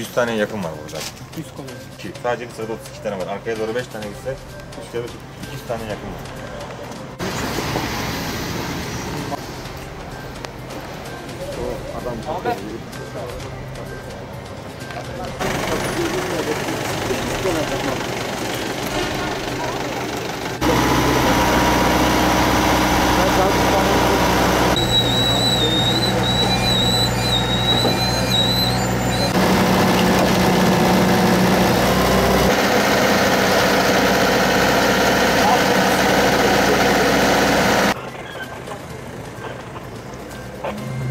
100 tane yakın var burada. 100 kolye. İki. Sadece bir sırada 32 tane var. Arkaya doğru 5 tane gitse 3 kere 200 tane yakın var. Adam Abi. Thank you. you